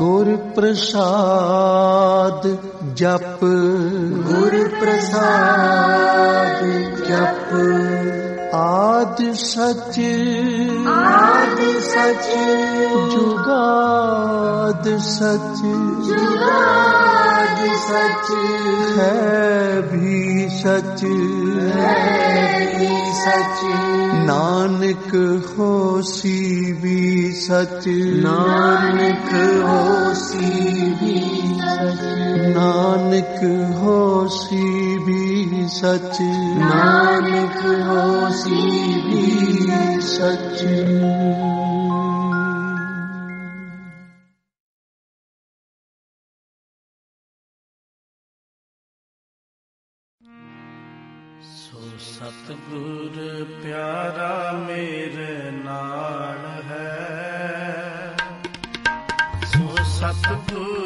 ਗੁਰ ਪ੍ਰਸਾਦ ਜਪ ਗੁਰ ਪ੍ਰਸਾਦ ਜਪ ਆਦ ਸਚ ਆਦ ਸਚ ਜੁਗਾਦ ਸਚ। ਜੁਗਾਦ ਸਚ। ਹੈ ਵੀ ਸਚ। ਹੈ ਵੀ ਸਚ। ਨਾਨਕ ਹੋਸੀ ਵੀ ਸਚ। ਨਾਨਕ ਹੋਸੀ ਵੀ ਸਚ। ਨਾਨਕ ਹੋਸੀ ਵੀ ਸਚ। ਨਾਨਕ ਹੋਸੀ ਸੀਹੀ ਸੱਚੀ ਸਤਗੁਰ ਪਿਆਰਾ ਮੇਰੇ ਨਾਲ ਹੈ। ਸੋ ਸਤਗੁਰ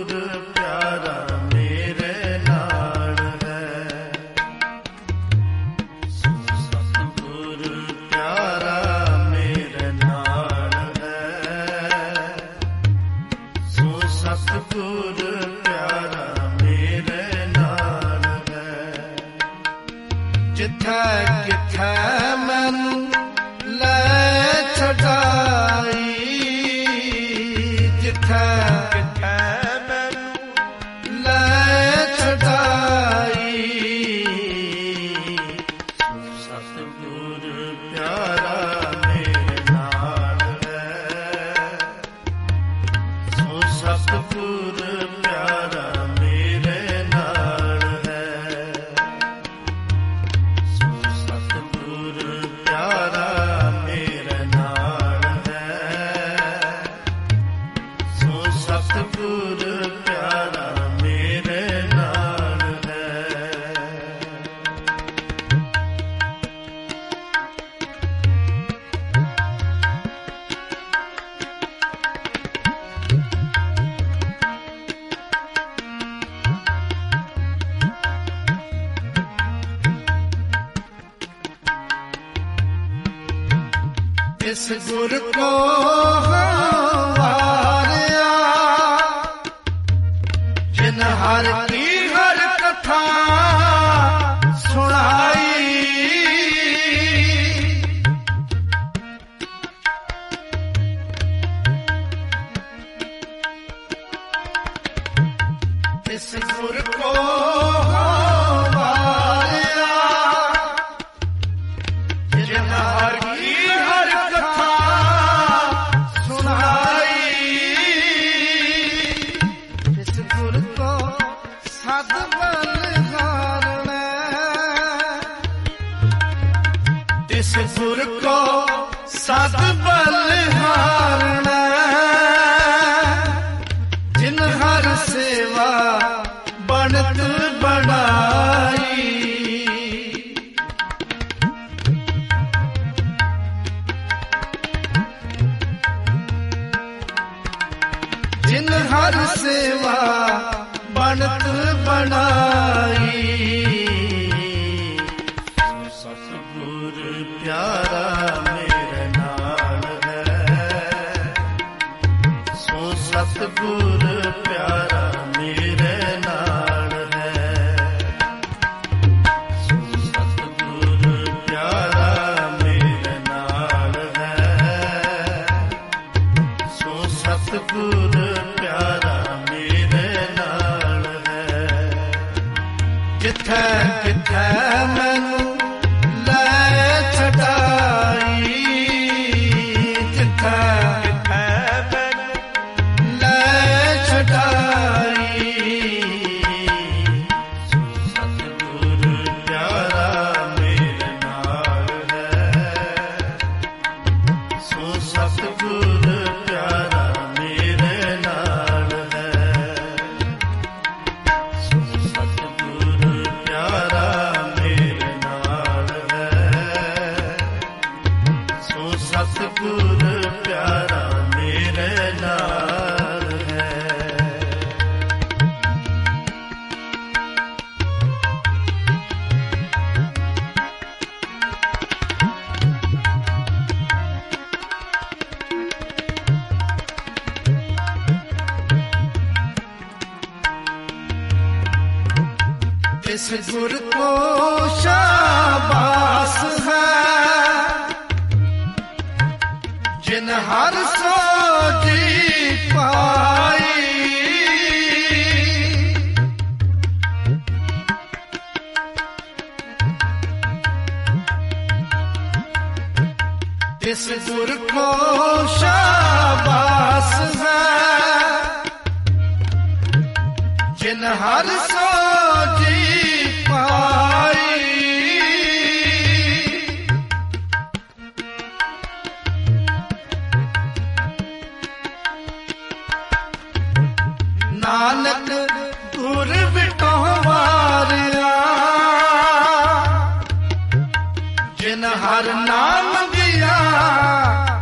ਹਾਰ ਨਾ ਮੰਗਿਆ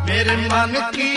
ਮੇਰੇ ਮਨ ਕੀ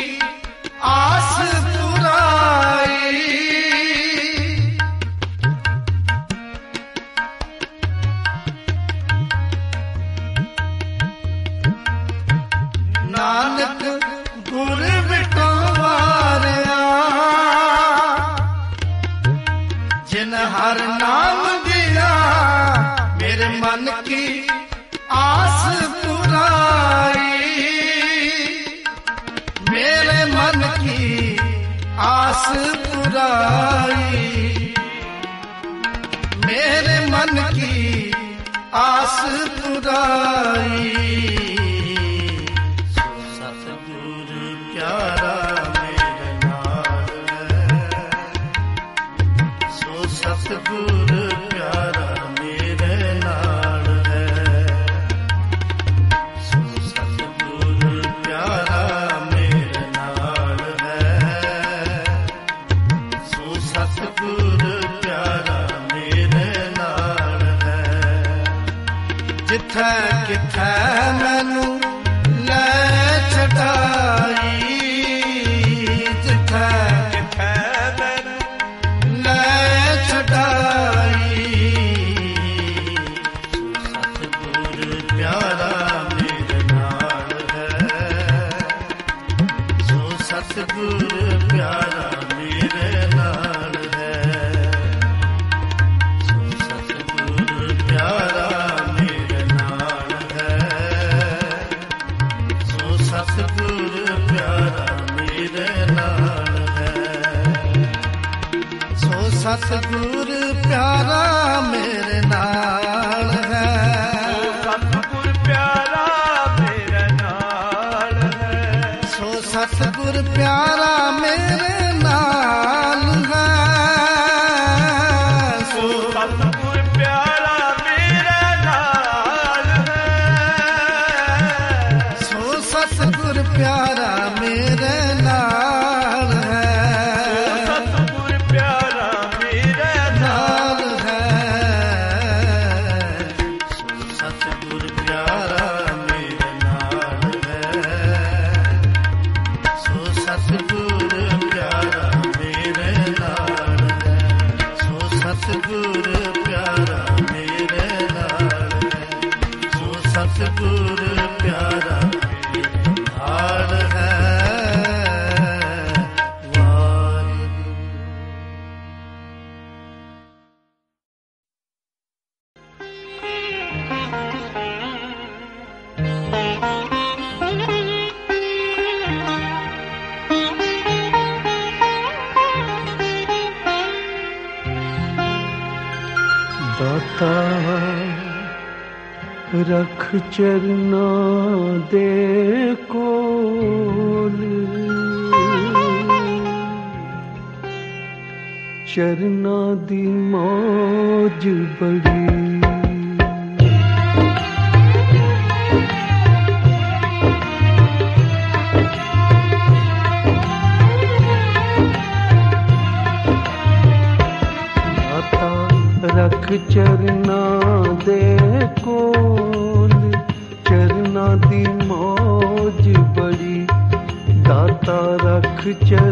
ਸਤਿਗੁਰ ਪਿਆਰਾ ਮੇਰੇ ਨਾਲ ਹੈ। ਸਤਗੁਰ ਪਿਆਰਾ ਮੇਰੇ ਨਾਲ ਸੋ ਸਤਗੁਰ ਪਿਆਰਾ चल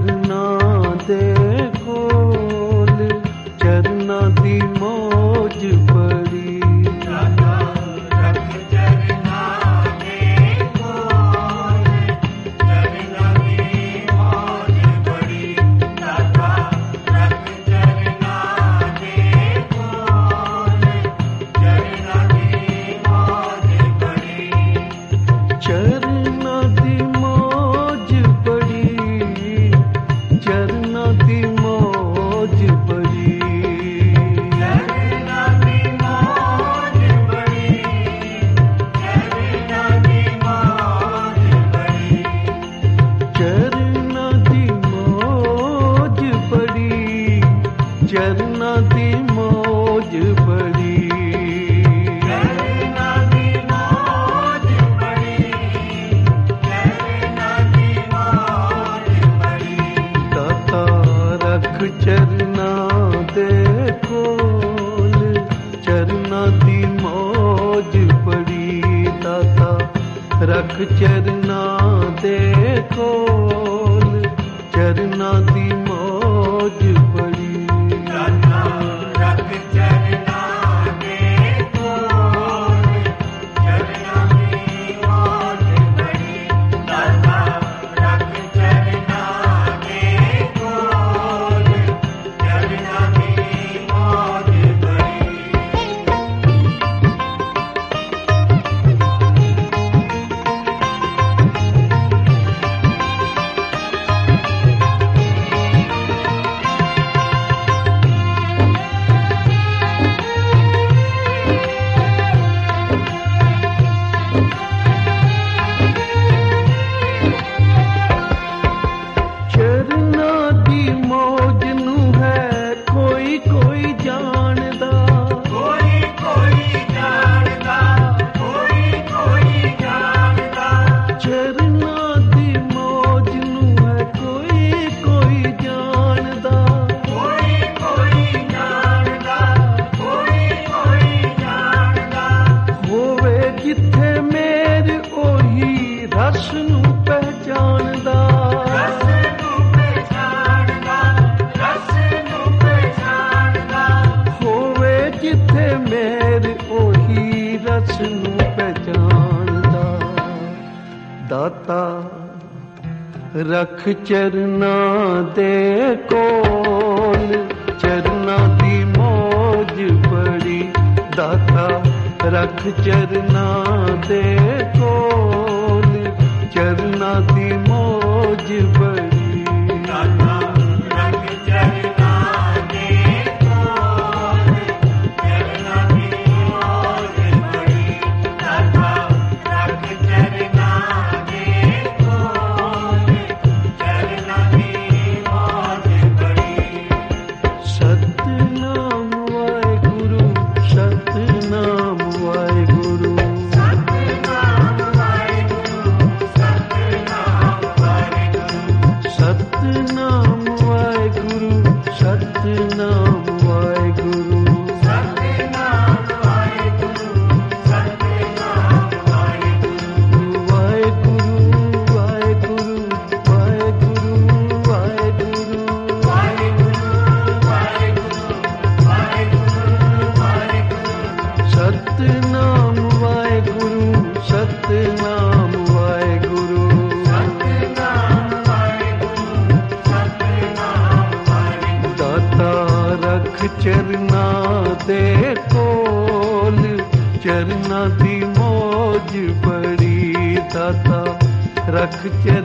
चर रख के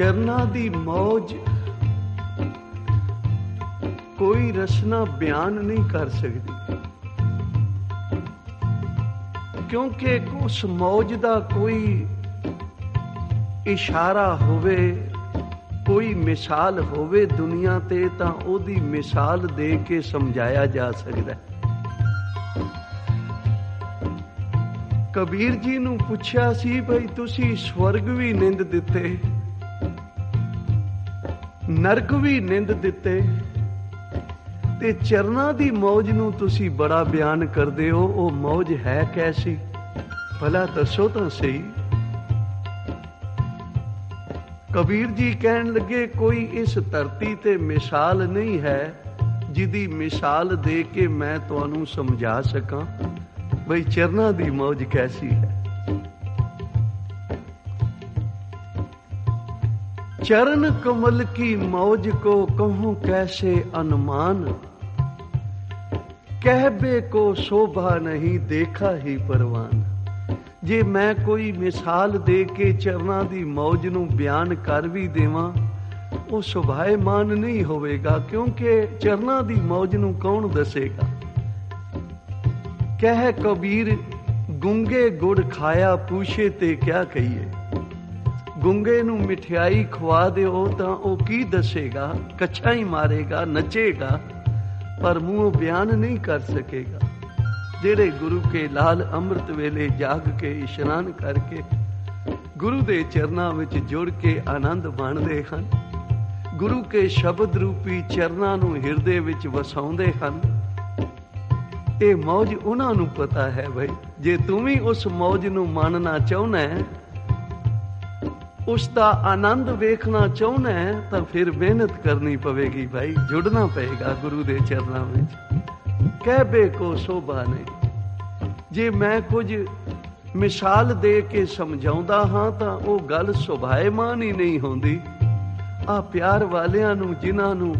ਚਰਨਾਂ ਦੀ ਮੌਜ। ਕੋਈ ਰਸਨਾ ਬਿਆਨ ਨਹੀਂ ਕਰ ਸਕਦੀ। ਕਿਉਂਕਿ ਉਸ ਮੌਜ ਦਾ ਕੋਈ ਇਸ਼ਾਰਾ ਹੋਵੇ, ਕੋਈ ਮਿਸਾਲ ਹੋਵੇ ਦੁਨੀਆ ਤੇ, ਤਾਂ ਉਹਦੀ ਮਿਸਾਲ ਦੇ ਕੇ ਸਮਝਾਇਆ ਜਾ ਸਕਦਾ ਹੈ। ਕਬੀਰ ਜੀ ਨੂੰ ਪੁੱਛਿਆ ਸੀ, ਭਈ ਤੁਸੀਂ ਸਵਰਗ ਵੀ ਨਿੰਦ ਦਿੱਤੇ? ਨਰਕ ਵੀ ਨਿੰਦ ਦਿੱਤੇ। ਤੇ ਚਰਨਾਂ ਦੀ ਮੌਜ ਨੂੰ ਤੁਸੀਂ ਬੜਾ ਬਿਆਨ ਕਰਦੇ ਹੋ, ਉਹ ਮੌਜ ਹੈ ਕੈਸੀ? ਭਲਾ ਦੱਸੋ ਤਾਂ ਸਹੀ। ਕਬੀਰ ਜੀ ਕਹਿਣ ਲੱਗੇ, ਕੋਈ ਇਸ ਧਰਤੀ ਤੇ ਮਿਸਾਲ ਨਹੀਂ ਹੈ, ਜਿਹਦੀ ਮਿਸਾਲ ਦੇ ਕੇ ਮੈਂ ਤੁਹਾਨੂੰ ਸਮਝਾ ਸਕਾਂ। ਬਈ ਚਰਨਾਂ ਦੀ ਮੌਜ ਕੈਸੀ ਹੈ? चरण कमल की मौज को कहूं कैसे अनुमान कहबे को शोभा नहीं देखा ही परवान ਜੇ ਮੈਂ ਕੋਈ ਮਿਸਾਲ ਦੇ ਕੇ ਚਰਨਾਂ ਦੀ ਮੌਜ ਨੂੰ ਬਿਆਨ ਕਰ ਵੀ ਦੇਵਾਂ ਉਹ ਸੁਭਾਏਮਾਨ ਨਹੀਂ ਹੋਵੇਗਾ ਕਿਉਂਕਿ ਚਰਨਾਂ ਦੀ ਮੌਜ ਨੂੰ ਕੌਣ ਦੱਸੇਗਾ ਕਹਿ ਕਬੀਰ ਗੁੰਗੇ ਗੁੜ ਖਾਇਆ ਪੂਛੇ ਤੇ ਕਿਆ ਕਹੀਏ ਗੁੰਗੇ ਨੂੰ ਮਠਿਆਈ ਖਵਾ ਦਿਓ ਤਾਂ ਉਹ ਕੀ ਦੱਸੇਗਾ? ਕੱਛਾ ਹੀ ਮਾਰੇਗਾ, ਨੱਚੇਗਾ, ਪਰ ਮੂੰਹ ਬਿਆਨ ਨਹੀਂ ਕਰ ਸਕੇਗਾ। ਜਿਹੜੇ ਗੁਰੂ ਕੇ ਲਾਲ ਅੰਮ੍ਰਿਤ ਵੇਲੇ ਜਾਗ ਕੇ ਇਸ਼ਨਾਨ ਕਰਕੇ ਗੁਰੂ ਦੇ ਚਰਨਾਂ ਵਿੱਚ ਜੁੜ ਕੇ ਆਨੰਦ ਮਾਣਦੇ ਹਨ, ਗੁਰੂ ਕੇ ਸ਼ਬਦ ਰੂਪੀ ਚਰਨਾਂ ਨੂੰ ਹਿਰਦੇ ਵਿੱਚ ਵਸਾਉਂਦੇ ਹਨ, ਇਹ ਮੌਜ ਉਹਨਾਂ ਨੂੰ ਪਤਾ ਹੈ ਭਾਈ ਜੇ ਤੂੰ ਵੀ ਉਸ ਮੌਜ ਨੂੰ ਮਾਣਨਾ ਚਾਹੁੰਦਾ ਹੈ ਉਸ ਦਾ ਆਨੰਦ ਵੇਖਣਾ ਚਾਹੁੰਦਾ ਹੈ, ਤਾਂ ਫਿਰ ਮਿਹਨਤ ਕਰਨੀ ਪਵੇਗੀ ਭਾਈ, ਜੁੜਨਾ ਪਏਗਾ ਗੁਰੂ ਦੇ ਚਰਨਾਂ ਵਿੱਚ। ਕਹਿਬੇ ਕੋ ਸੋਭਾ ਨਹੀਂ। ਜੇ ਮੈਂ ਕੁਝ ਮਿਸਾਲ ਦੇ ਕੇ ਸਮਝਾਉਂਦਾ ਹਾਂ, ਤਾਂ ਉਹ ਗੱਲ ਸੁਭਾਏਮਾਨ ਹੀ ਨਹੀਂ ਹੁੰਦੀ। ਆ ਪਿਆਰ ਵਾਲਿਆਂ ਨੂੰ, ਜਿਨ੍ਹਾਂ ਨੂੰ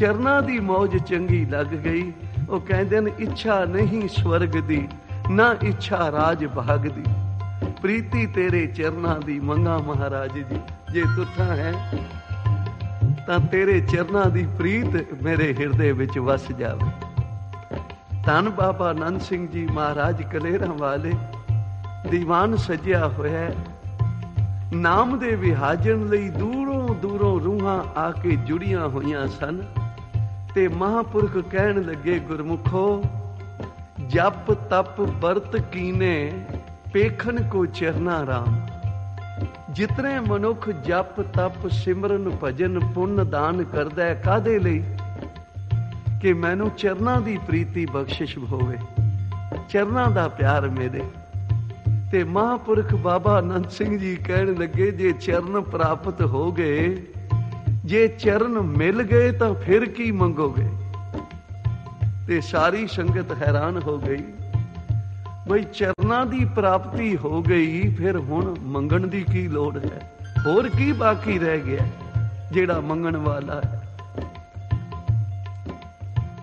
ਚਰਨਾਂ ਦੀ ਮੌਜ ਚੰਗੀ ਲੱਗ ਗਈ, ਉਹ ਕਹਿੰਦੇ ਨੇ, ਇੱਛਾ ਨਹੀਂ ਸਵਰਗ ਦੀ, ਨਾ ਇੱਛਾ ਰਾਜ ਭਾਗ ਦੀ। ਪ੍ਰੀਤੀ ਤੇਰੇ ਚਰਨਾਂ ਦੀ ਮੰਗਾ ਮਹਾਰਾਜ ਜੀ। ਜੇ ਤੁਠਾ ਹੈ, ਤਾਂ ਤੇਰੇ ਚਰਨਾਂ ਦੀ ਪ੍ਰੀਤ ਮੇਰੇ ਹਿਰਦੇ ਵਿੱਚ ਵਸ ਜਾਵੇ। ਧੰਨ ਬਾਬਾ ਨੰਦ ਸਿੰਘ ਜੀ ਮਹਾਰਾਜ ਕਲੇਰਾਂ ਵਾਲੇ, ਦੀਵਾਨ ਸਜਿਆ ਹੋਇਆ ਨਾਮ ਦੇ ਵਿਹਾਜਨ ਲਈ ਦੂਰੋਂ ਦੂਰੋਂ ਰੂਹਾਂ ਆ ਕੇ ਜੁੜੀਆਂ ਹੋਈਆਂ ਸਨ ਤੇ ਮਹਾਪੁਰਖ ਕਹਿਣ ਲੱਗੇ, ਗੁਰਮੁਖੋ, ਜਪ ਤਪ ਵਰਤ ਕੀਨੇ ਪੇਖਣ ਕੋ ਚਰਨਾ ਰਾਮ। ਜਿਤਨੇ ਮਨੁੱਖ ਜਪ ਤਪ ਸਿਮਰਨ ਭਜਨ ਪੁੰਨ ਦਾਨ ਕਰਦਾ ਹੈ ਕਾਦੇ ਲਈ? ਕਿ ਮੈਨੂੰ ਚਰਨਾਂ ਦੀ ਪ੍ਰੀਤੀ ਬਖਸ਼ਿਸ਼ ਹੋਵੇ। ਚਰਨਾਂ ਦਾ ਪਿਆਰ ਮੇਰੇ। ਤੇ ਮਹਾਪੁਰਖ ਬਾਬਾ ਅਨੰਦ ਸਿੰਘ ਜੀ ਕਹਿਣ ਲੱਗੇ, ਜੇ ਚਰਨ ਪ੍ਰਾਪਤ ਹੋ ਗਏ, ਜੇ ਚਰਨ ਮਿਲ ਗਏ ਤਾਂ ਫਿਰ ਕੀ ਮੰਗੋਗੇ? ਤੇ ਸਾਰੀ ਸੰਗਤ ਹੈਰਾਨ ਹੋ ਗਈ। ਬਈ ਚਰਨਾਂ ਦੀ ਪ੍ਰਾਪਤੀ ਹੋ ਗਈ, ਫਿਰ ਹੁਣ ਮੰਗਣ ਦੀ ਕੀ ਲੋੜ ਹੈ? ਹੋਰ ਕੀ ਬਾਕੀ ਰਹਿ ਗਿਆ ਜਿਹੜਾ ਮੰਗਣ ਵਾਲਾ ਹੈ?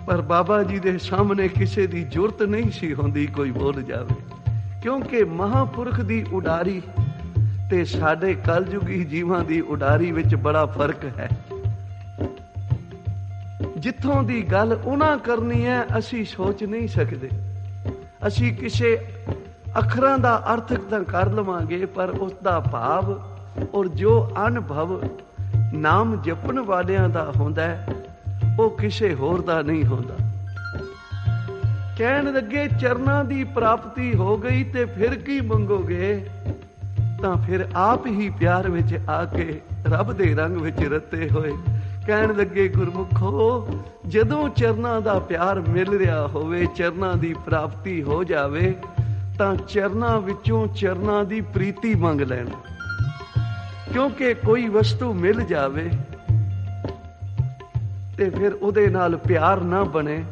ਪਰ ਬਾਬਾ ਜੀ ਦੇ ਸਾਹਮਣੇ ਕਿਸੇ ਦੀ ਜ਼ਰੂਰਤ ਨਹੀਂ ਸੀ ਹੁੰਦੀ ਕੋਈ ਬੋਲ ਜਾਵੇ, ਕਿਉਂਕਿ ਮਹਾਪੁਰਖ ਦੀ ਉਡਾਰੀ ਤੇ ਸਾਡੇ ਕਲਯੁਗੀ ਜੀਵਾਂ ਦੀ ਉਡਾਰੀ ਵਿੱਚ ਬੜਾ ਫ਼ਰਕ ਹੈ। ਜਿੱਥੋਂ ਦੀ ਗੱਲ ਉਹਨਾਂ ਕਰਨੀ ਹੈ, ਅਸੀਂ ਸੋਚ ਨਹੀਂ ਸਕਦੇ। ਅਸੀਂ ਕਿਸੇ ਅੱਖਰਾਂ ਦਾ ਅਰਥ ਤਾਂ ਕਰ ਲਵਾਂਗੇ, ਪਰ ਉਸ ਦਾ ਭਾਵ ਔਰ ਜੋ ਅਨੁਭਵ ਨਾਮ ਜਪਣ ਵਾਲਿਆਂ ਦਾ ਹੁੰਦਾ ਹੈ, ਉਹ ਕਿਸੇ ਹੋਰ ਦਾ ਨਹੀਂ ਹੁੰਦਾ। ਕਹਿਣ ਲੱਗੇ ਚਰਨਾਂ ਦੀ ਪ੍ਰਾਪਤੀ ਹੋ ਗਈ ਤੇ ਫਿਰ ਕੀ ਮੰਗੋਗੇ? ਤਾਂ ਫਿਰ ਆਪ ਹੀ ਪਿਆਰ ਵਿੱਚ ਆ ਕੇ ਰੱਬ ਦੇ ਰੰਗ ਵਿੱਚ ਰਤੇ ਹੋਏ। ਕਹਿਣ ਲੱਗੇ, ਗੁਰਮੁਖੋ, ਜਦੋਂ ਚਰਨਾਂ ਦਾ ਪਿਆਰ ਮਿਲ ਰਿਹਾ ਹੋਵੇ, ਚਰਨਾਂ ਦੀ ਪ੍ਰਾਪਤੀ ਹੋ ਜਾਵੇ, ਤਾਂ ਚਰਨਾਂ ਵਿੱਚੋਂ ਚਰਨਾਂ ਦੀ ਪ੍ਰੀਤੀ ਮੰਗ ਲੈਣ। ਕਿਉਂਕਿ ਕੋਈ ਵਸਤੂ ਮਿਲ ਜਾਵੇ ਤੇ ਫਿਰ ਉਹਦੇ ਨਾਲ ਪਿਆਰ ਨਾ ਬਣੇ,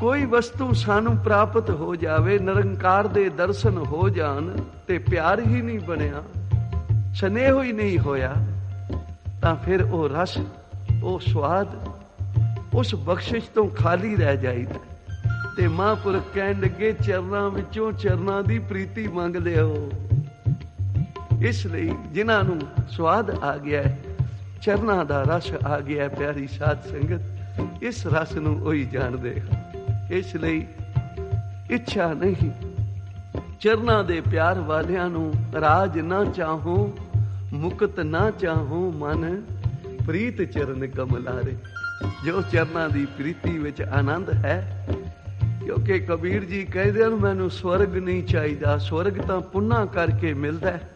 ਕੋਈ ਵਸਤੂ ਸਾਨੂੰ ਪ੍ਰਾਪਤ ਹੋ ਜਾਵੇ, ਨਿਰੰਕਾਰ ਦੇ ਦਰਸ਼ਨ ਹੋ ਜਾਣ ਤੇ ਪਿਆਰ ਹੀ ਨਹੀਂ ਬਣਿਆ, ਸਨੇਹ ਹੀ ਨਹੀਂ ਹੋਇਆ ਤਾਂ ਫਿਰ ਉਹ ਰਸ, ਉਹ ਸਵਾਦ, ਉਸ ਬਖਸ਼ਿਸ਼ ਤੋਂ ਖਾਲੀ ਰਹਿ ਜਾਈਦਾ। ਤੇ ਮਹਾਂਪੁਰਖ ਕਹਿਣ ਲੱਗੇ, ਚਰਨਾਂ ਵਿੱਚੋਂ ਚਰਨਾਂ ਦੀ ਪ੍ਰੀਤੀ ਮੰਗ ਲਿਓ। ਇਸ ਲਈ ਜਿਨ੍ਹਾਂ ਨੂੰ ਸਵਾਦ ਆ ਗਿਆ ਹੈ, ਚਰਨਾਂ ਦਾ ਰਸ ਆ ਗਿਆ ਪਿਆਰੀ ਸਾਧ ਸੰਗਤ, ਇਸ ਰਸ ਨੂੰ ਉਹੀ ਜਾਣਦੇ ਇਸ ਲਈ ਇੱਛਾ ਨਹੀਂ, ਚਰਨਾਂ ਦੇ ਪਿਆਰ ਵਾਲਿਆਂ ਨੂੰ ਰਾਜ ਨਾ ਚਾਹੋ ਮੁਕਤ ਨਾ ਚਾਹੋ ਮਨ, ਪ੍ਰੀਤ ਚਰਨ ਕਮਲਾਰੇ। ਜੋ ਚਰਨਾਂ ਦੀ ਪ੍ਰੀਤੀ ਵਿੱਚ ਆਨੰਦ ਹੈ, ਕਿਉਂਕਿ ਕਬੀਰ ਜੀ ਕਹਿੰਦੇ ਹਨ, ਮੈਨੂੰ ਸਵਰਗ ਨਹੀਂ ਚਾਹੀਦਾ, ਸਵਰਗ ਤਾਂ ਪੁੰਨਾ ਕਰਕੇ ਮਿਲਦਾ ਹੈ।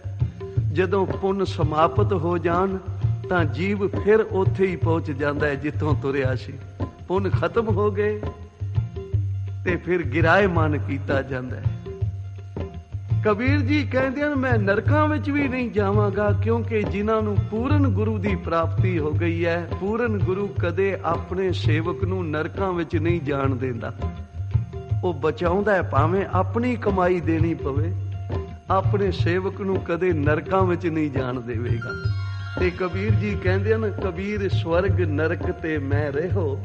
ਜਦੋਂ ਪੁੰਨ ਸਮਾਪਤ ਹੋ ਜਾਣ, ਤਾਂ ਜੀਵ ਫਿਰ ਉੱਥੇ ਹੀ ਪਹੁੰਚ ਜਾਂਦਾ ਹੈ, ਜਿੱਥੋਂ ਤੁਰਿਆ ਸੀ। ਪੁੰਨ ਖਤਮ ਹੋ ਗਏ ਤੇ ਫਿਰ ਗਿਰਾਏ ਮਨ ਕੀਤਾ ਜਾਂਦਾ ਹੈ। ਕਬੀਰ ਜੀ ਕਹਿੰਦੇ ਹਨ, ਮੈਂ ਨਰਕਾਂ ਵਿੱਚ ਵੀ ਨਹੀਂ ਜਾਵਾਂਗਾ, ਕਿਉਂਕਿ ਜਿਨ੍ਹਾਂ ਨੂੰ ਪੂਰਨ ਗੁਰੂ ਦੀ ਪ੍ਰਾਪਤੀ ਹੋ ਗਈ ਹੈ, ਪੂਰਨ ਗੁਰੂ ਕਦੇ ਆਪਣੇ ਸੇਵਕ ਨੂੰ ਨਰਕਾਂ ਵਿੱਚ ਨਹੀਂ ਜਾਣ ਦਿੰਦਾ। ਉਹ ਬਚਾਉਂਦਾ ਹੈ, ਭਾਵੇਂ ਆਪਣੀ ਕਮਾਈ ਦੇਣੀ ਪਵੇ, ਆਪਣੇ ਸੇਵਕ ਨੂੰ ਕਦੇ ਨਰਕਾਂ ਵਿੱਚ ਨਹੀਂ ਜਾਣ ਦੇਵੇਗਾ। ਤੇ ਕਬੀਰ ਜੀ ਕਹਿੰਦੇ ਹਨ, ਕਬੀਰ ਸਵਰਗ ਨਰਕ ਤੇ ਮੈਂ ਰਹੋ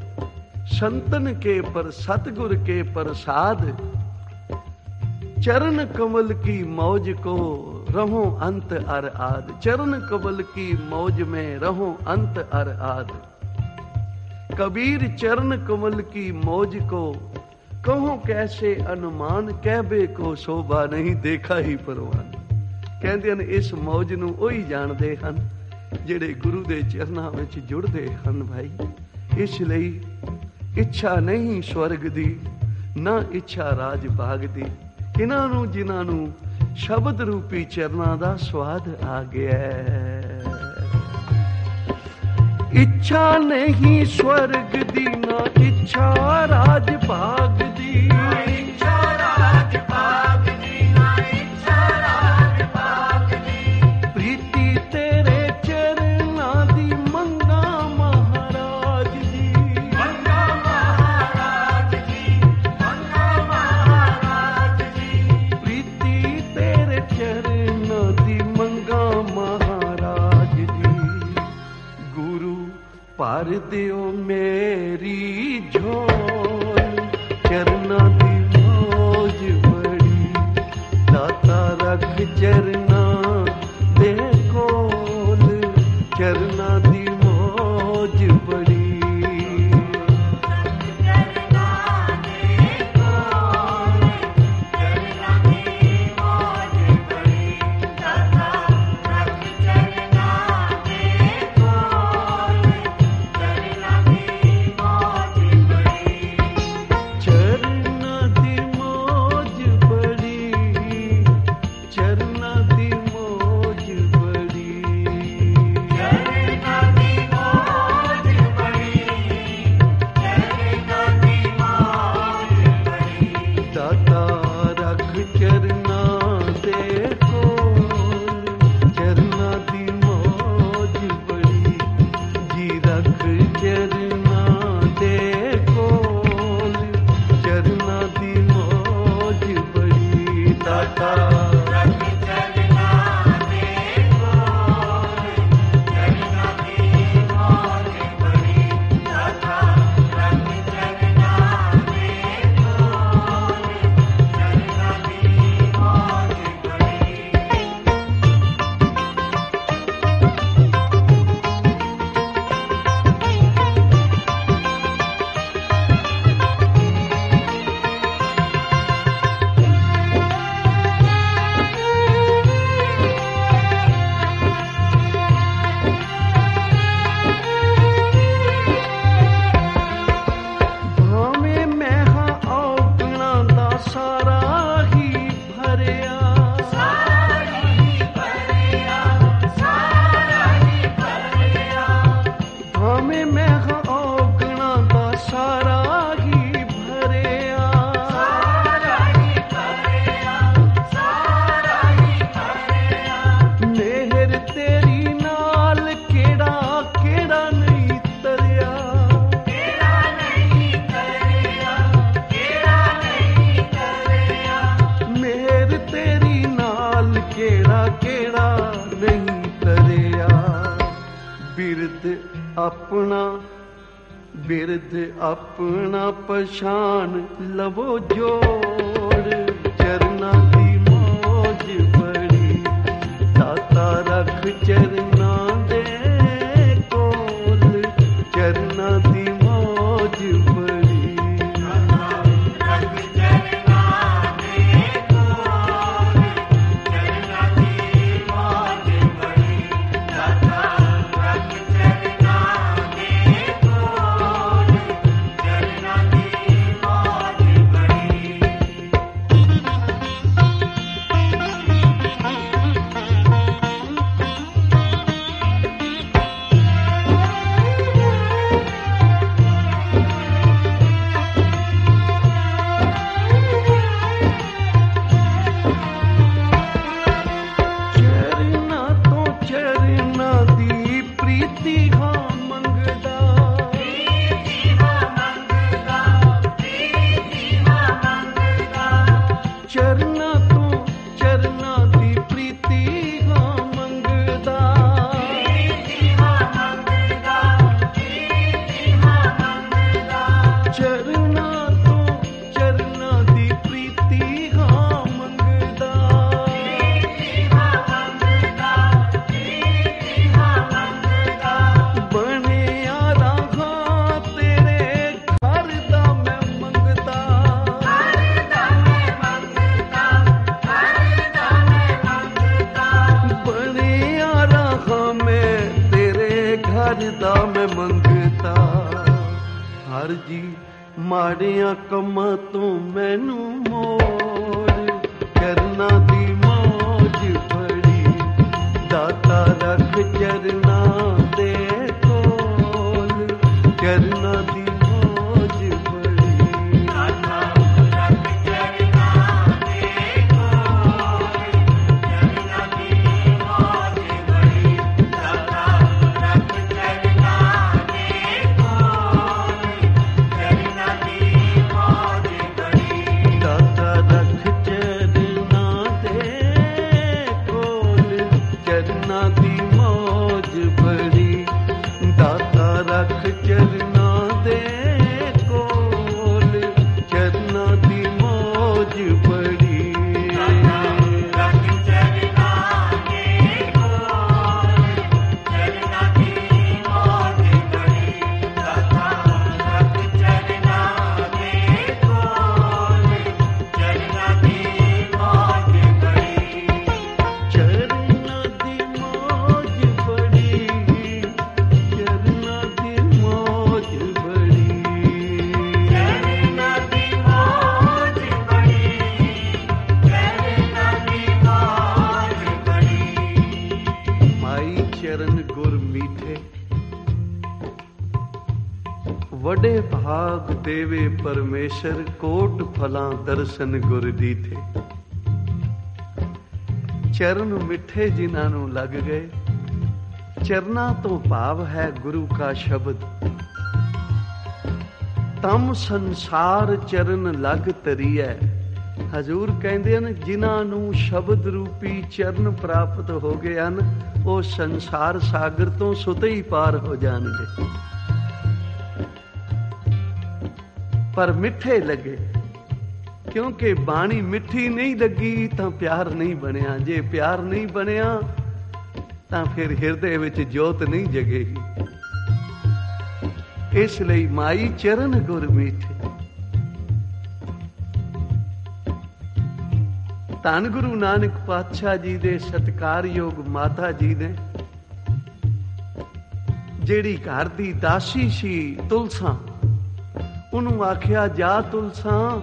ਸੰਤਨ ਕੇ ਪਰ ਸਤਗੁਰ ਕੇ ਪ੍ਰਸਾਦ चरण कमल की मौज को रहो अंत अर आद चरण कमल की मौज में रहो अंत अर आद कबीर चरण कमल की मौज को कहो कैसे अनुमान कहबे को शोभा नहीं देखा ही परवान ਕਹਿੰਦੇ ਹਨ ਇਸ ਮੌਜ ਨੂੰ ਉਹੀ ਜਾਣਦੇ ਹਨ ਜਿਹੜੇ ਗੁਰੂ ਦੇ ਚਰਨਾਂ ਵਿੱਚ ਜੁੜਦੇ ਹਨ ਭਾਈ ਇਸ ਲਈ ਇੱਛਾ ਨਹੀਂ ਸਵਰਗ ਦੀ ਨਾ ਇੱਛਾ ਰਾਜ ਭਾਗ ਦੀ ਇਹਨਾਂ ਨੂੰ, ਜਿਨ੍ਹਾਂ ਨੂੰ ਸ਼ਬਦ ਰੂਪੀ ਚਰਨਾਂ ਦਾ ਸਵਾਦ ਆ ਗਿਆ ਇੱਛਾ ਨਹੀਂ ਸਵਰਗ ਦੀ, ਨਾ ਇੱਛਾ ਰਾਜ ਭਾਗ ਦੀ। ਇੱਛਾ ਰਾਜ ਭਾਗ ਆਪਣਾ ਬਿਰਦ ਆਪਣਾ ਪਛਾਨ ਲਵੋ ਜੋੜ। ਚਰਨਾਂ ਦੀ ਮੋਜ ਬੜੀ ਦਾਤਾ ਰੱਖ ਚਰਨਾਂ ਕਰਦਾ ਮੈਂ ਮੰਗਤਾ। ਹਰ ਜੀ ਮਾੜਿਆਂ ਕੰਮਾਂ ਤੋਂ ਮੈਨੂੰ ਮੋੜ। ਕਰਨਾ ਦੀ ਮੋਜ ਫੜੀ। ਦਾਤਾ ਰੱਖ ਚਰਨ ਦੇਵੇ ਪਰਮੇਸ਼ਰ ਕੋਟ ਫਲਾਂ ਦਰਸ਼ਨ ਗੁਰ ਦੀਠੇ ਚਰਨ ਮਿੱਠੇ ਜਿਨ੍ਹਾਂ ਨੂੰ ਲੱਗ ਗਏ, ਚਰਨਾਂ ਤੋਂ ਭਾਵ ਹੈ ਗੁਰੂ ਕਾ ਸ਼ਬਦ। ਤਮ ਸੰਸਾਰ ਚਰਨ ਲਗ ਤਰੀਐ। ਹਜੂਰ ਕਹਿੰਦੇ ਹਨ, ਜਿਨ੍ਹਾਂ ਨੂੰ ਸ਼ਬਦ ਰੂਪੀ ਚਰਨ ਪ੍ਰਾਪਤ ਹੋ ਗਏ ਹਨ, ਉਹ ਸੰਸਾਰ ਸਾਗਰ ਤੋਂ ਸੁਤੇ ਹੀ ਪਾਰ ਹੋ ਜਾਣਗੇ। ਪਰ ਮਿੱਠੇ ਲੱਗੇ। ਕਿਉਂਕਿ ਬਾਣੀ ਮਿੱਠੀ ਨਹੀਂ ਲੱਗੀ, ਤਾਂ ਪਿਆਰ ਨਹੀਂ ਬਣਿਆ। ਜੇ ਪਿਆਰ ਨਹੀਂ ਬਣਿਆ, ਤਾਂ ਫਿਰ ਹਿਰਦੇ ਵਿੱਚ ਜੋਤ ਨਹੀਂ ਜਗੇਗੀ। ਇਸ ਲਈ ਮਾਈ ਚਰਨ ਗੁਰ ਮੀਠੇ। ਧੰਨ ਗੁਰੂ ਨਾਨਕ ਪਾਤਸ਼ਾਹ ਜੀ ਦੇ ਸਤਕਾਰਯੋਗ ਮਾਤਾ ਜੀ ਨੇ, ਜਿਹੜੀ ਘਰ ਦੀ ਦਾਸੀ ਸੀ ਤੁਲਸਾ ਉਹਨੂੰ ਆਖਿਆ, ਜਾ ਤੁਲਸਾਂ,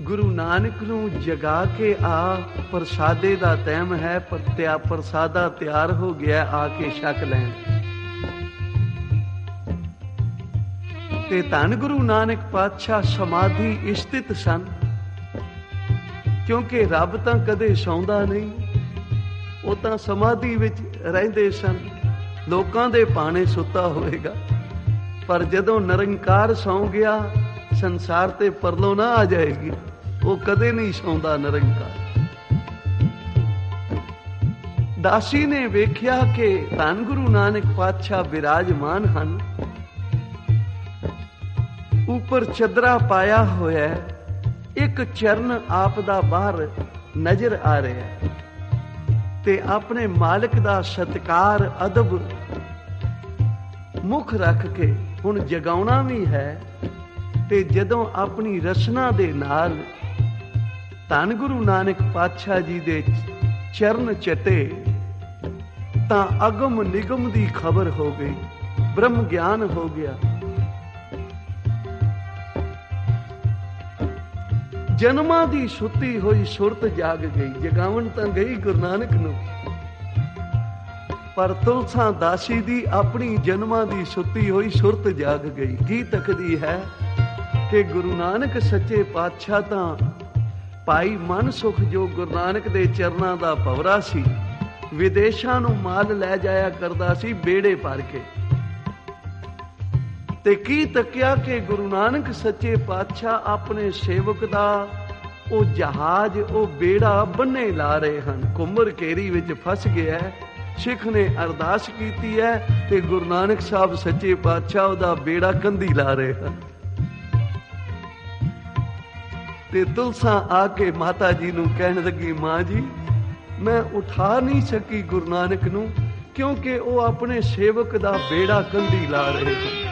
ਗੁਰੂ ਨਾਨਕ ਨੂੰ ਜਗਾ ਕੇ ਆ। ਪ੍ਰਸਾਦੇ ਦਾ ਟਾਈਮ ਹੈ ਪਰਤਿਆ ਪ੍ਰਸਾਦਾ ਤਿਆਰ ਹੋ ਗਿਆ, ਆ ਕੇ ਛਕ ਲੈਣ। ਤੇ ਧੰਨ ਗੁਰੂ ਨਾਨਕ ਪਾਤਸ਼ਾਹ ਸਮਾਧੀ ਸਥਿਤ ਸਨ, ਕਿਉਂਕਿ ਰੱਬ ਤਾਂ ਕਦੇ ਸੌਂਦਾ ਨਹੀਂ। ਉਹ ਤਾਂ ਸਮਾਧੀ ਵਿੱਚ ਰਹਿੰਦੇ ਸਨ। ਲੋਕਾਂ ਦੇ ਪਾਣੇ ਸੁੱਤਾ ਹੋਵੇਗਾ। ਪਰ ਜਦੋਂ ਨਿਰੰਕਾਰ ਸੌਂ ਗਿਆ ਸੰਸਾਰ ਤੇ ਪਰਲੋ ਨਾ ਆ ਜਾਏਗੀ। ਉਹ ਕਦੇ ਨਹੀਂ ਸੌਂਦਾ ਨਿਰੰਕਾਰ। ਦਾਸੀ ਨੇ ਵੇਖਿਆ ਕਿ ਧੰਨ ਗੁਰੂ ਨਾਨਕ ਪਾਤਸ਼ਾਹ ਵਿਰਾਜਮਾਨ ਹਨ। ਉੱਪਰ ਚਦਰਾ ਪਾਇਆ ਹੋਇਆ ਹੈ। ਇੱਕ ਚਰਨ ਆਪ ਦਾ ਬਾਹਰ ਨਜ਼ਰ ਆ ਰਿਹਾ ਹੈ। ਤੇ ਆਪਣੇ ਮਾਲਕ ਦਾ ਸਤਕਾਰ ਅਦਬ ਮੁਖ ਰੱਖ ਕੇ ਹੁਣ ਜਗਾਉਣਾ ਵੀ ਹੈ ਤੇ ਜਦੋਂ ਆਪਣੀ ਰਸਨਾ ਦੇ ਨਾਲ ਧੰਨ ਗੁਰੂ ਨਾਨਕ ਪਾਤਸ਼ਾਹ ਜੀ ਦੇ ਚਰਨ ਚਟੇ, ਤਾਂ ਅਗਮ ਨਿਗਮ ਦੀ ਖਬਰ ਹੋ ਗਈ, ਬ੍ਰਹਮ ਗਿਆਨ ਹੋ ਗਿਆ। ਜਨਮਾਂ ਦੀ ਸੁੱਤੀ ਹੋਈ ਸੁਰਤ ਜਾਗ ਗਈ, ਜਗਾਵਣ ਤਾਂ ਗਈ ਗੁਰੂ ਨਾਨਕ ਨੂੰ। ਪਰ ਤੁਲਸਾ ਦਾਸੀ ਦੀ ਆਪਣੀ ਜਨਮਾਂ ਦੀ ਸੁੱਤੀ ਹੋਈ ਸੁਰਤ ਜਾਗ ਗਈ। ਕੀ ਤਕਦੀ ਹੈ ਕਿ ਗੁਰੂ ਨਾਨਕ ਸੱਚੇ ਪਾਤਸ਼ਾਹ ਤਾਂ ਭਾਈ ਮਨ ਸੁਖ ਜੋ ਗੁਰੂ ਨਾਨਕ ਦੇ ਚਰਨਾਂ ਦਾ ਪਵਰਾ ਸੀ, ਵਿਦੇਸ਼ਾਂ ਨੂੰ ਮਾਲ ਲੈ ਜਾਇਆ ਕਰਦਾ ਸੀ ਬੇੜੇ ਭਰ ਕੇ। ਤੇ ਕੀ ਤੱਕਿਆ ਕਿ ਗੁਰੂ ਨਾਨਕ ਸੱਚੇ ਪਾਤਸ਼ਾਹ ਆਪਣੇ ਸੇਵਕ ਦਾ ਉਹ ਜਹਾਜ਼, ਉਹ ਬੇੜਾ ਬੰਨੇ ਲਾ ਰਹੇ ਹਨ। ਕੁੰਮਰ ਕੇਰੀ ਵਿੱਚ ਫਸ ਗਿਆ ਹੈ। ਸਿੱਖ ਨੇ ਅਰਦਾਸ ਕੀਤੀ ਹੈ ਤੇ ਗੁਰੂ ਨਾਨਕ ਸਾਹਿਬ ਸੱਚੇ ਪਾਤਸ਼ਾਹ ਉਹਦਾ ਬੇੜਾ ਕੰਧੀ ਲਾ ਰਹੇ ਹਨ। ਤੇ ਤੁਲਸਾ ਆ ਕੇ ਮਾਤਾ ਜੀ ਨੂੰ ਕਹਿਣ ਲੱਗੀ, ਮਾਂ ਜੀ, ਮੈਂ ਉਠਾ ਨਹੀਂ ਸਕੀ ਗੁਰੂ ਨਾਨਕ ਨੂੰ ਕਿਉਂਕਿ ਉਹ ਆਪਣੇ ਸੇਵਕ ਦਾ ਬੇੜਾ ਕੰਧੀ ਲਾ ਰਹੇ ਹਨ।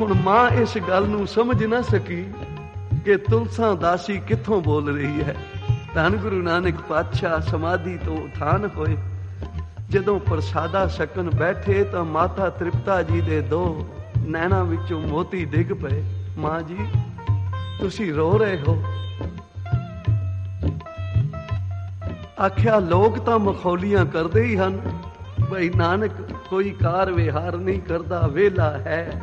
ਹੁਣ ਮਾਂ ਇਸ ਗੱਲ ਨੂੰ ਸਮਝ ਨਾ ਸਕੀ ਕਿ ਤੁਲਸਾਂ ਦਾਸੀ ਕਿੱਥੋਂ ਬੋਲ ਰਹੀ ਹੈ? ਧੰਨ ਗੁਰੂ ਨਾਨਕ ਪਾਤਸ਼ਾਹ ਸਮਾਧੀ ਤੋਂ ਉਥਾਨ ਹੋਏ। ਜਦੋਂ ਪ੍ਰਸਾਦਾ ਛਕਣ ਬੈਠੇ ਤਾਂ ਮਾਤਾ ਤ੍ਰਿਪਤਾ ਜੀ ਦੇ ਦੋ ਨੈਣਾ ਵਿੱਚੋਂ ਮੋਤੀ ਡਿੱਗ ਪਏ। ਮਾਂ ਜੀ, ਤੁਸੀਂ ਰੋ ਰਹੇ ਹੋ? ਆਖਿਆ, ਲੋਕ ਤਾਂ ਮਖੌਲੀਆਂ ਕਰਦੇ ਹੀ ਹਨ। ਬਈ ਨਾਨਕ, ਕੋਈ ਕਾਰ ਵਿਹਾਰ ਨਹੀਂ ਕਰਦਾ ਵੇਲਾ ਹੈ।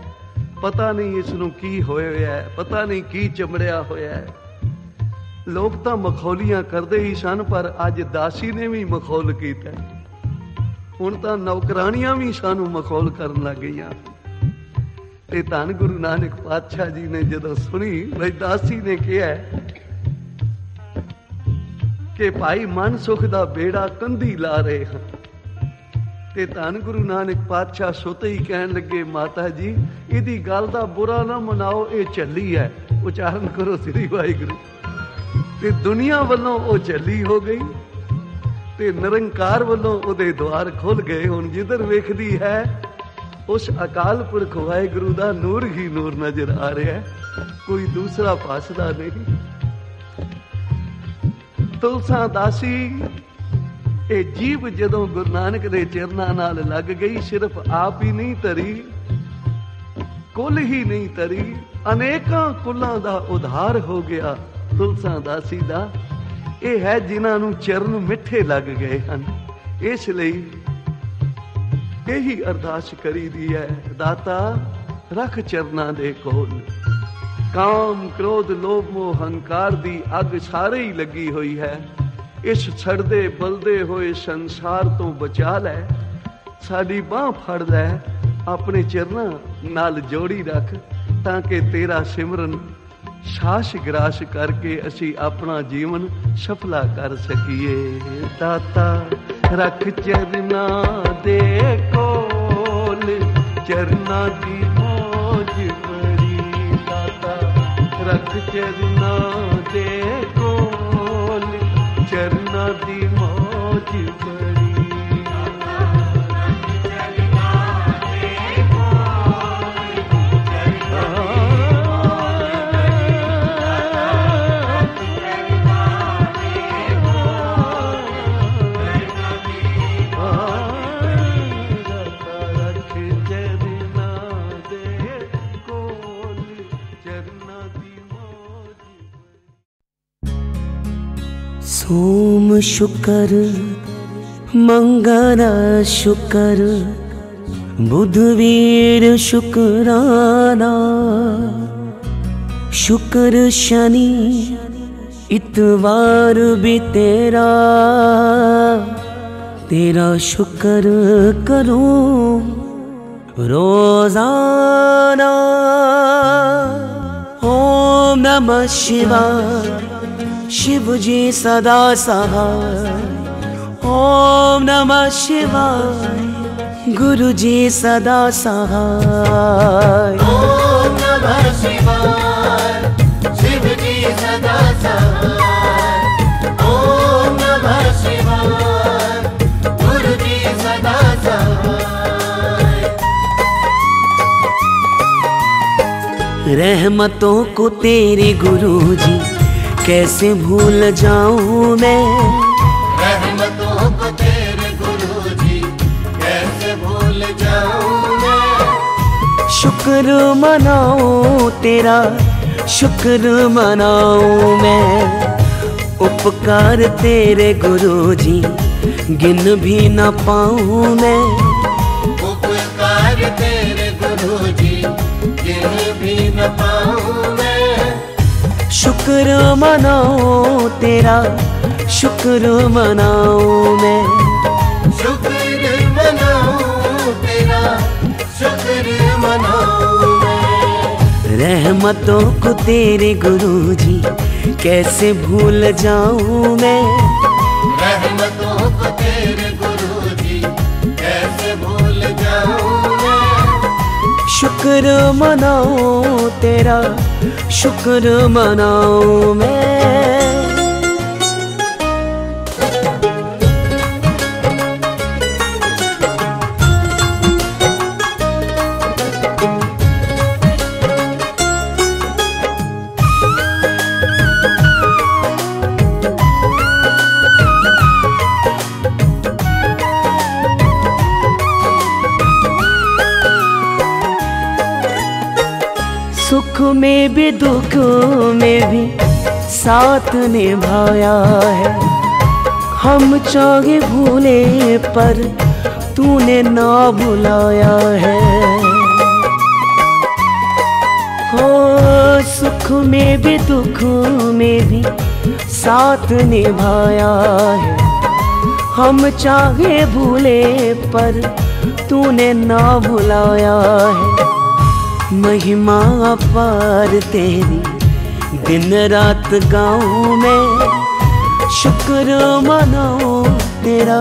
ਪਤਾ ਨਹੀਂ ਇਸ ਨੂੰ ਕੀ ਹੋਇਆ ਹੈ, ਪਤਾ ਨਹੀਂ ਕੀ ਚਮੜਿਆ ਹੋਇਆ ਹੈ। ਲੋਕ ਤਾਂ ਮਖੌਲੀਆਂ ਕਰਦੇ ਹੀ ਸਨ, ਪਰ ਅੱਜ ਦਾਸੀ ਨੇ ਵੀ ਮਖੌਲ ਕੀਤਾ ਹੁਣ ਤਾਂ ਨੌਕਰਾਨੀਆਂ ਵੀ ਸਾਨੂੰ ਮਖੌਲ ਕਰਨ ਲੱਗ ਗਈਆਂ। ਤੇ ਧੰਨ ਗੁਰੂ ਨਾਨਕ ਪਾਤਸ਼ਾਹ ਜੀ ਨੇ ਜਦੋਂ ਸੁਣੀ, ਬਈ ਦਾਸੀ ਨੇ ਕਿਹਾ ਕਿ ਭਾਈ ਮਨ ਸੁਖ ਦਾ ਬੇੜਾ ਕੰਧੀ ਲਾ ਰਹੇ ਹਨ। ਤੇ ਧੰਨ ਗੁਰੂ ਨਾਨਕ ਪਾਤਸ਼ਾਹ ਸੁਤੇ ਹੀ ਕਹਿਣ ਲੱਗੇ, ਮਾਤਾ ਜੀ ਇਹਦੀ ਗੱਲ ਦਾ ਬੁਰਾ ਨਾ ਮਨਾਓ, ਇਹ ਚੱਲੀ ਹੈ। ਉਚਾਰਨ ਕਰੋ ਸ੍ਰੀ ਵਾਹਿਗੁਰੂ। ਤੇ ਦੁਨੀਆ ਵੱਲੋਂ ਉਹ ਚੱਲੀ ਹੋ ਗਈ ਤੇ ਨਿਰੰਕਾਰ ਵੱਲੋਂ ਉਹਦੇ ਦਵਾਰ ਖੁੱਲ ਗਏ। ਹੁਣ ਜਿੱਧਰ ਵੇਖਦੀ ਹੈ, ਉਸ ਅਕਾਲ ਪੁਰਖ ਵਾਹਿਗੁਰੂ ਦਾ ਨੂਰ ਹੀ ਨੂਰ ਨਜ਼ਰ ਆ ਰਿਹਾ ਹੈ। ਕੋਈ ਦੂਸਰਾ ਪਾਸਦਾ ਨਹੀਂ। ਤੁਲਸਾ ਦਾਸੀ, ਇਹ ਜੀਵ ਜਦੋਂ ਗੁਰੂ ਨਾਨਕ ਦੇ ਚਰਨਾਂ ਨਾਲ ਲੱਗ ਗਈ, ਸਿਰਫ ਆਪ ਹੀ ਨਹੀਂ ਤਰੀ ਕੁੱਲ ਹੀ ਨਹੀਂ ਤਰੀ। ਅਨੇਕਾਂ ਕੁੱਲਾਂ ਦਾ ਉਧਾਰ ਹੋ ਗਿਆ, ਤੁਲਸਾਂ ਦਾਸੀ ਦਾ ਇਹ ਹੈ ਜਿਨ੍ਹਾਂ ਨੂੰ ਚਰਨ ਮਿੱਠੇ ਲੱਗ ਗਏ ਹਨ। ਇਸ ਲਈ ਇਹੀ ਅਰਦਾਸ ਕਰੀਦੀ ਹੈ, ਦਾਤਾ, ਰੱਖ ਚਰਨਾਂ ਦੇ ਕੋਲ। ਕਾਮ, ਕ੍ਰੋਧ, ਲੋਭ, ਮੋਹ, ਹੰਕਾਰ ਦੀ ਅੱਗ ਸਾਰੇ ਹੀ ਲੱਗੀ ਹੋਈ ਹੈ। ਇਸ ਛੜਦੇ ਬਲਦੇ ਹੋਏ ਸੰਸਾਰ ਤੋਂ ਬਚਾ ਲੈ। ਸਾਡੀ ਬਾਹ ਫੜ ਲੈ। ਆਪਣੇ ਚਰਨਾਂ ਨਾਲ ਜੋੜੀ ਰੱਖ ਤਾਂ ਕਿ ਤੇਰਾ ਸਿਮਰਨ ਸਾਸ਼ ਗਰਾਸ਼ ਕਰਕੇ ਅਸੀਂ ਆਪਣਾ ਜੀਵਨ ਸਫਲਾ ਕਰ ਸਕੀਏ। ਦਾਤਾ, ਰੱਖ ਚਰਨਾਂ ਦੇ ਕੋਲ, ਚਰਨਾਂ ਦੀ ਮੋਜ ਬੜੀ ਦਾਤਾ, ਰੱਖ ਚਰਨਾਂ ਦੇ ਕੋਲ, ਚਰਨਾਂ ਦੀ सोम शुकर मंगला शुकर बुधवीर शुकराना शुक्र शनि इतवार भी तेरा तेरा शुक्र करो रोजाना ओम नमः शिवाय शिव जी सदा सहाय। ओम नमः शिवाय। गुरु जी सदा सहाय। ओम नमः शिवाय। शिव जी सदा सहाय। ओम नमः शिवाय। गुरु जी सदा सहाय। रहमतों को तेरे गुरु जी कैसे भूल जाऊं मैं रहमतों को तेरे गुरु जी कैसे भूल जाऊं मैं शुक्र मनाऊं तेरा शुक्र मनाऊं मैं उपकार तेरे गुरु जी गिन भी न पाऊं मैं शुक्र मनाऊं तेरा शुक्र मनाऊं मैं शुक्र मनाऊं तेरा शुक्र मनाऊं मैं रहमतों को तेरे गुरु जी कैसे भूल जाऊं मैं रहमतों को तेरे गुरु जी कैसे भूल जाऊं मैं शुक्र मनाऊं तेरा ਸ਼ੁਕਰ ਮਨਾਉ ਮੈਂ। साथ निभाया है। हम चाहे भूले पर तूने ना भुलाया है। हो, सुख में भी, दुख में भी साथ निभाया है। हम चाहे भूले पर तूने ना भुलाया है। महिमा पार तेरी दिन रात गाँव में शुक्र मनाओ तेरा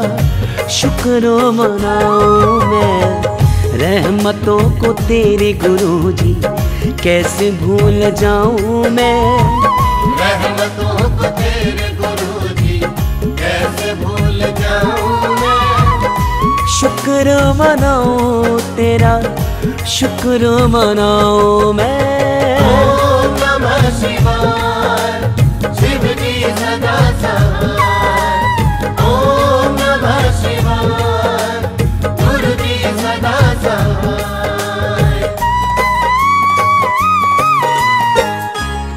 शुक्र मनाओ मैं रहमतों को तेरे गुरु जी कैसे भूल जाऊं मैं रहमतों को तेरे गुरु जी कैसे भूल जाऊं मैं शुक्र मनाओ तेरा शुक्र मनाओ मैं ओम नमः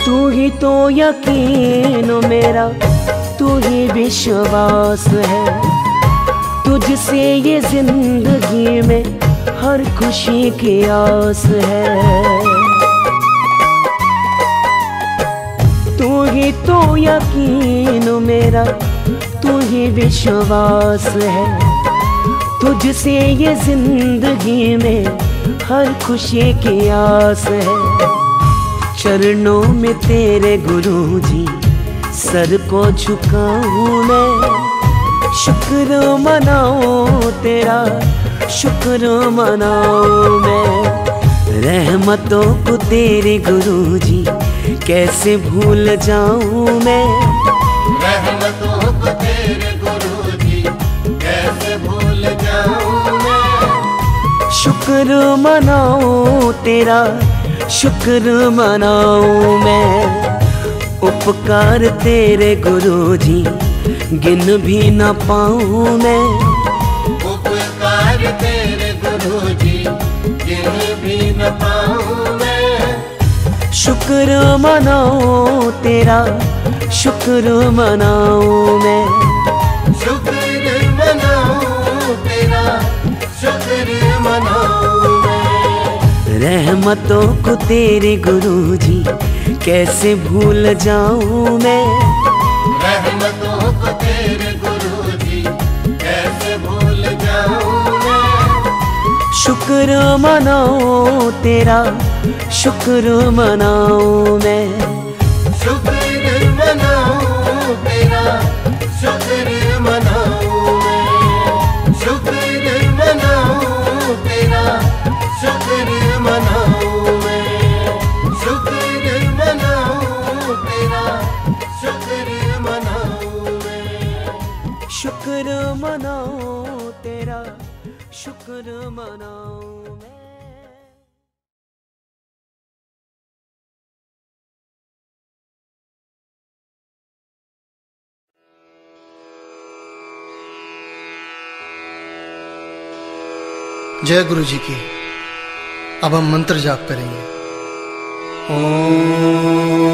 तू ही तो यकीन मेरा, तू ही विश्वास है। तुझसे ये ज़िंदगी में हर खुशी की आस है। ही तो यकीन मेरा, तू ही विश्वास है। तुझसे ये ज़िंदगी में हर खुशी की आस है। चरणों में तेरे गुरु जी सर को झुकाऊं मैं। शुक्र मनाओ तेरा, शुक्र मनाओ मैं। रहमतों को तेरे गुरु जी कैसे भूल जाऊं मैं रहमतों को तेरे गुरु जी कैसे भूल जाऊं मैं शुक्र मनाओ तेरा शुक्र मनाओ मैं उपकार तेरे गुरु जी गिन भी न पाऊं मैं शुक्र मनाओ तेरा शुक्र मनाओ मैं। शुक्र मनाऊं तेरा शुक्र मनाऊं मैं। रहमतों को तेरे गुरु जी कैसे भूल जाऊँ मैं? रहमतों को तेरे गुरु जी कैसे भूल जाऊँ मैं? शुक्र मनाओ तेरा शुक्र मनाओ मैं शुक्र मनाऊं तेरा शुक्र मनाऊं मैं शुक्र मनाऊं तेरा शुक्र मनाऊं मैं शुक्र मनाऊं तेरा शुक्र मनाऊं मैं शुक्र मनाओ तेरा शुक्र मनाओ मैं जय गुरु जी की अब हम मंत्र जाप करेंगे शिव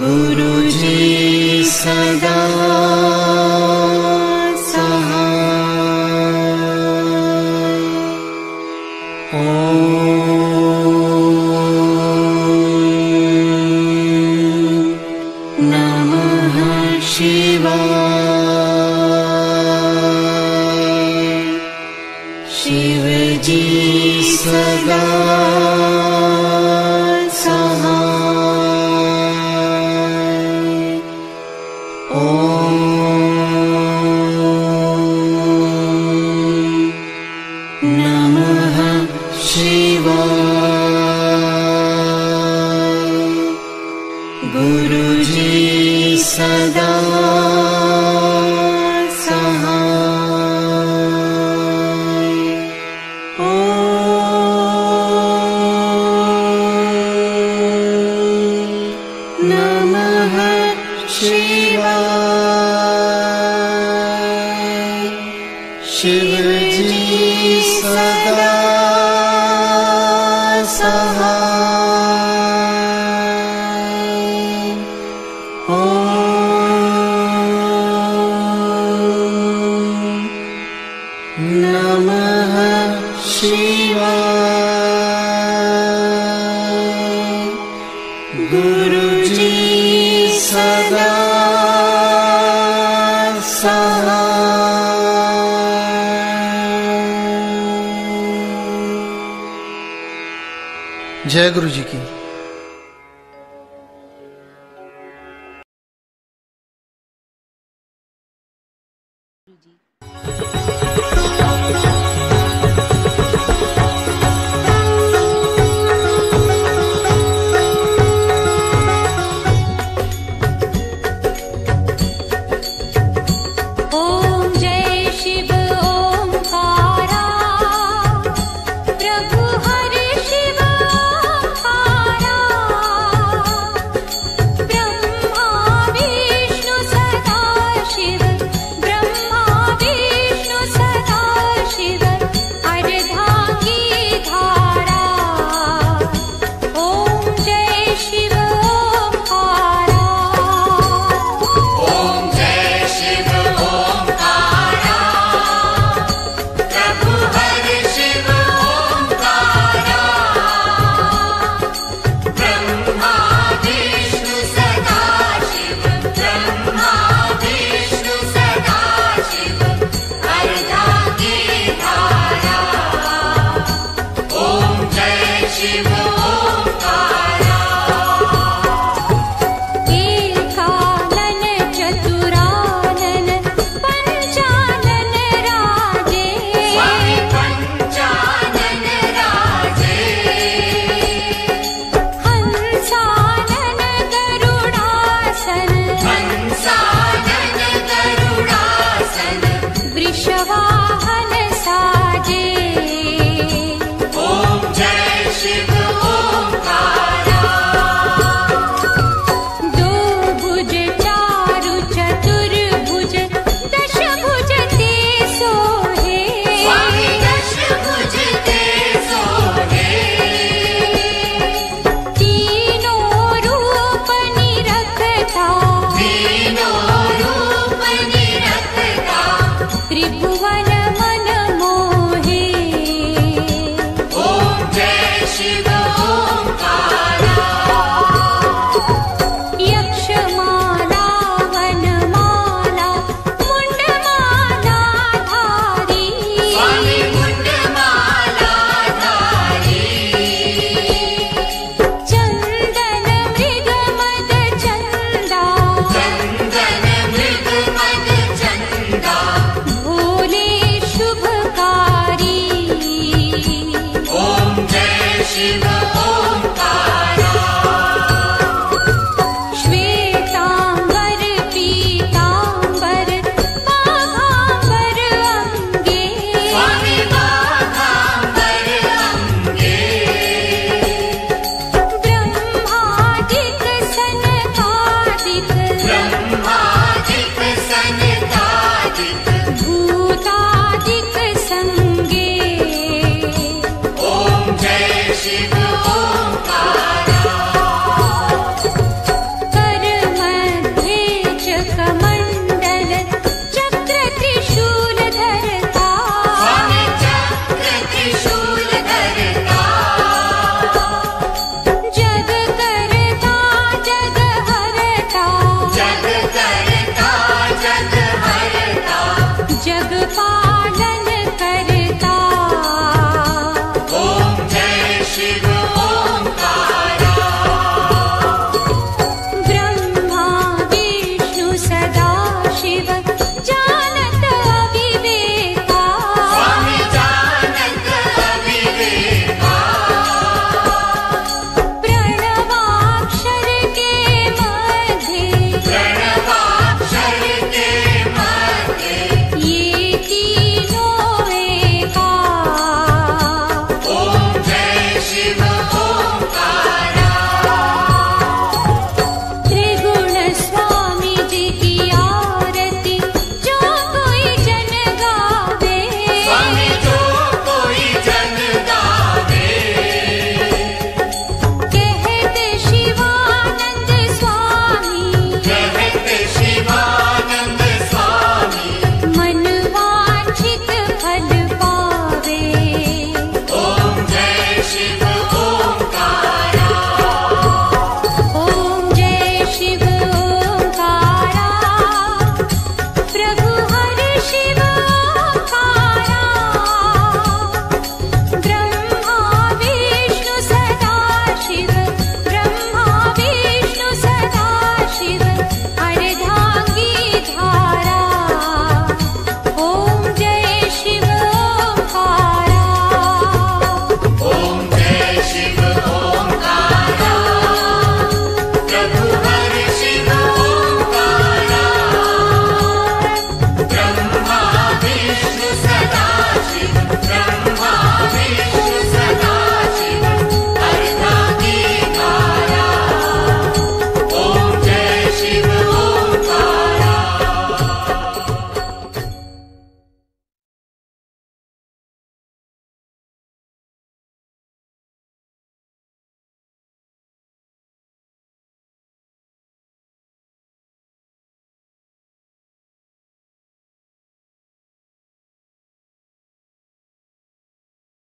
गुरुजी सदा